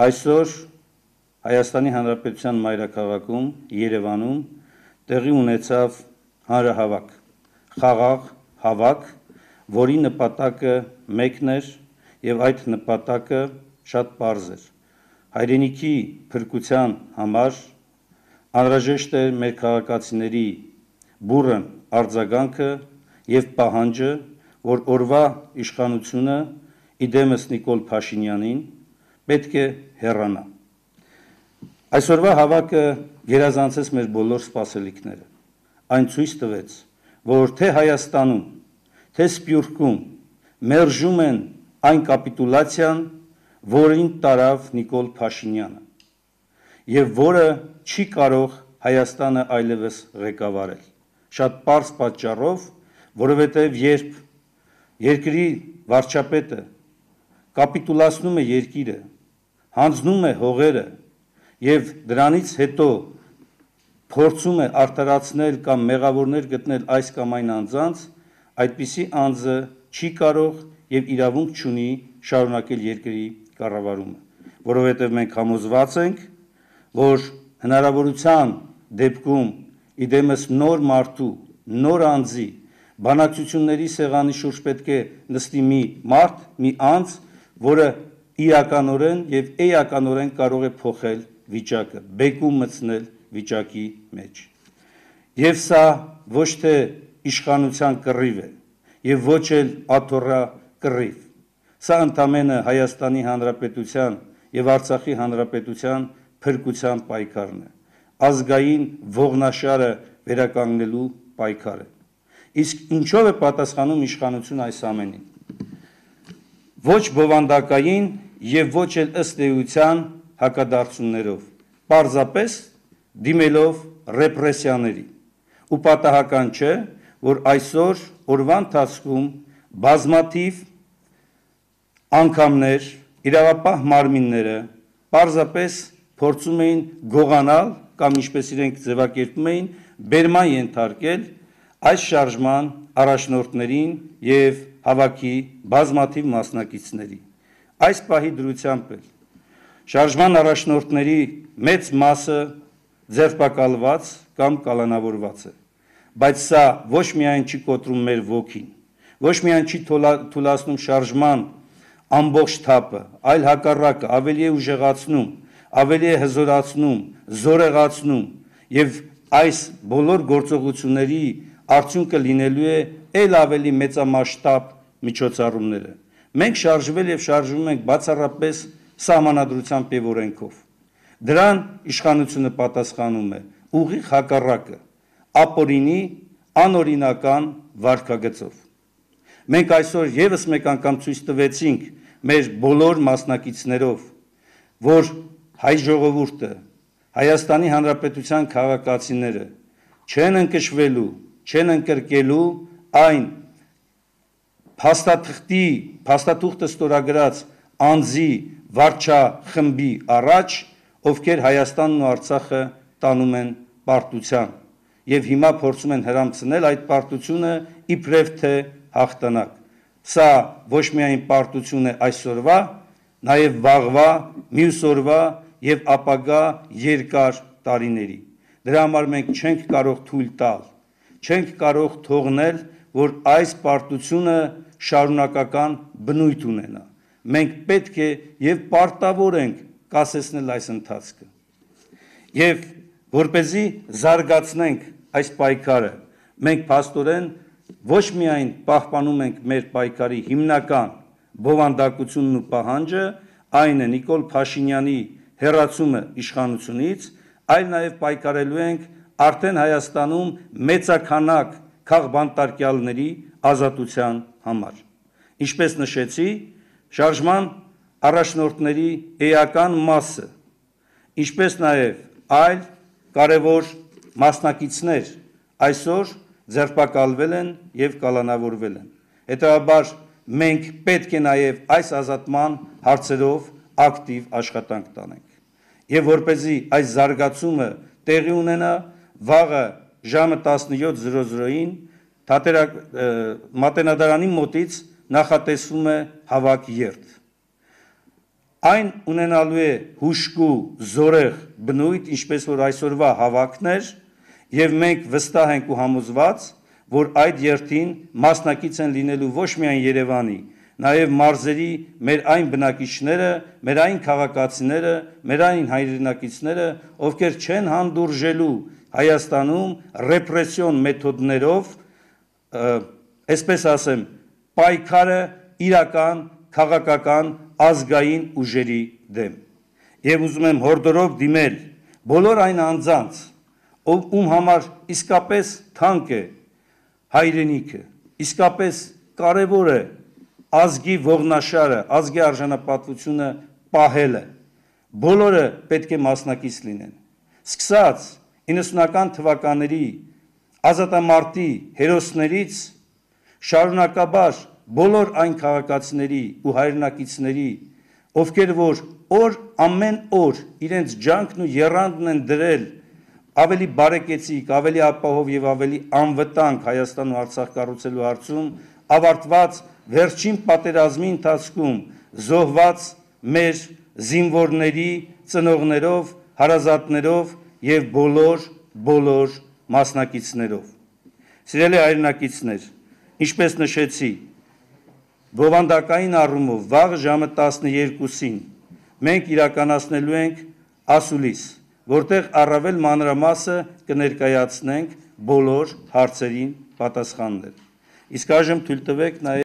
Այսօր Հայաստանի Հանրապետության մայրաքաղաքում Երևանում տեղի ունեցավ հանրահավաք, խաղաղ հավաք, որի նպատակը մեկն էր եւ այդ նպատակը շատ པարզ էր։ Հայրենիքի փրկության համար անհրաժեշտ է մեր քաղաքացիների բուրըն արձագանքը եւ պահանջը, որ օրվա իշխանությունը իդեմս Նիկոլ Փաշինյանին պետք է հեռանա։ Այսօրվա հավաքը գերազանցեց մեր բոլոր սպասելիքները։ Այն ցույց տվեց, որ թե Հայաստանում, թե Սփյուռքում մերժում են այն կապիտուլյացիան, որին տարավ Նիկոլ Փաշինյանը, եւ որը չի կարող Հայաստանը այլևս ղեկավարել։ Շատ པարզ պատճառով, որովհետեւ երբ երկրի վարչապետը կապիտուլացնում է երկիրը, հանձնում է հողերը եւ դրանից հետո փորձում է արտարացնել կամ մեղավորներ գտնել այս կամ այն անձանց, այդպիսի անձը չի կարող եւ իրավունք չունի շարունակել երկրի կառավարումը, որովհետեւ մենք համոզված ենք, որ հնարավորության դեպքում իդեմս նոր մարդու, նոր անձի բանակցությունների սեղանի շուրջ պետք է նստի մի մարդ, մի անձ, որը իրականորեն եւ էականորեն կարող է փոխել վիճակը, բեկում մտցնել վիճակի մեջ։ Եվ սա ոչ թե իշխանության կռիվ է, եւ ոչ էլ աթոռա կռիվ։ Սա ընդամենը Հայաստանի Հանրապետության եւ Արցախի Հանրապետության փրկության պայքարն է։ Ազգային ողնաշարը վերականգնելու պայքարը։ Իսկ ինչով է պատասխանում իշխանություն այս ամենին։ Ոչ բովանդակային եւ ոչ էլ ըստ էության հակադարձություններով, պարզապես դիմելով ռեպրեսիաների։ Ու պատահական չէ, որ այսօր օրվա ընթացքում բազմաթիվ անգամներ իրավապահ մարմինները պարզապես փորձում էին գողանալ կամ ինչպես իրենք ձևակերպում էին, բերման ենթարկել այս շարժման առաջնորդներին եւ հավաքի բազմաթիվ մասնակիցների։ Այս պահի դրությամբ էլ Շարժման առաջնորդների մեծ մասը ձերբակալված կամ կալանավորված է։ Բայց սա ոչ միայն չի կոտրում մեր ոգին, ոչ միայն չի թույլատնում շարժման ամբողջ թափը, այլ հակառակը ավելի է ուժեղացնում, ավելի է հզորացնում, զորեղացնում եւ այս բոլոր գործողությունների արդյունքը լինելու է ել ավելի մեծամասշտաբ միջոցառումները։ Մենք շարժվել եւ շարժվում ենք բացառապես սահմանադրությամբ եւ օրենքով։ Դրան իշխանությունը պատասխանում է. Ուղիղ հակառակը, ապօրինի անօրինական վարկագծով։ Մենք այսօր եւս մեկ անգամ ցույց տվեցինք մեր բոլոր մասնակիցներով, որ հայ ժողովուրդը, Հայաստանի Հանրապետության քաղաքացիները չեն ընկշվելու, չեն ընկրկելու այն փաստաթղթի փաստաթուղթը ստորագրած անձի վարչա խմբի առաջ, ովքեր Հայաստանն ու Արցախը տանում են պարտության եւ հիմա փորձում են հрамցնել այդ պարտությունը իբրև թե հաղթանակ։ Սա ոչ միայն պարտություն է այսօրվա, նաեւ վաղվա, մյուս օրվա եւ ապագա երկար տարիների։ Դրա համար մենք չենք կարող թույլ տալ, չենք կարող թողնել, որ այս պարտությունը շարունակական բնույթ ունենա մենք պետք է եւ պարտավոր ենք կասեցնել այս ընթացքը։ Եվ որ เป զի զարգացնենք այս պայքարը, մենք փաստորեն ոչ միայն պահպանում ենք մեր պայքարի հիմնական բովանդակությունն ու պահանջը, այն է Նիկոլ Փաշինյանի հերացումը իշխանությունից, այլ նաև պայքարելու ենք արդեն Հայաստանում մեծականակ քաղբանտարկյալների ազատության համար։ Ինչպես նշեցի, շարժման առաջնորդների էական մասը, ինչպես նաև այլ կարևոր մասնակիցներ այսօր ձերբակալվել են եւ կալանավորվել են։ Հետևաբար մենք պետք է նաև այս ազատման հարցերով ակտիվ աշխատանք տանենք։ Եվ որ เป զի այս զարգացումը տեղի ունենա, վաղը ժամը 17:00-ին թատերակ մատենադարանի մոտից նախատեսվում է հավաք երթ։ Այն ունենալու է հուշկու զորեղ բնույթ, ինչպես որ այսօրվա հավաքներ, եւ մենք վստահ ենք ու համոզված, որ այդ երթին մասնակից են լինելու ոչ միայն Երևանի, նաև մարզերի մեր այն բնակիչները, մեր այն քաղաքացիները, մեր այն հայրենակիցները, ովքեր չեն հանդուրժելու Հայաստանում ռեպրեսիոն մեթոդներով, այսպես ասեմ, պայքարը իրական քաղաքական ազգային ուժերի դեմ։ Եվ ուզում եմ հորդորով դիմել բոլոր այն անձանց, ով ում համար իսկապես թանկ է հայրենիքը, իսկապես կարևոր է ազգի ողնաշարը, ազգի արժանապատվությունը պահելը։ Բոլորը պետք է մասնակից լինեն։ Սկսած 90-ական թվականների ազատամարտի հերոսներից շարունակաբար բոլոր այն քաղաքացիների ու հայրենակիցների, ովքեր որ օր ամեն օր իրենց ջանքն ու երանդն են դրել ավելի բարեկեցիկ, ավելի ապահով եւ ավելի անվտանգ Հայաստան ու Արցախ կառուցելու հարցում, ավարտված վերջին պատերազմի ընթացքում զոհված մեր զինվորների ծնողներով, հարազատներով եւ բոլոր բոլոր մասնակիցներով։ Սիրելի հայրենակիցներ, ինչպես նշեցի, Բովանդակային առումով վաղ ժամը 12-ին մենք իրականացնելու ենք ասուլիս, որտեղ առավել մանրամասը կներկայացնենք բոլոր հարցերին պատասխաններ։ Իսկ այժմ թույլ տվեք նաև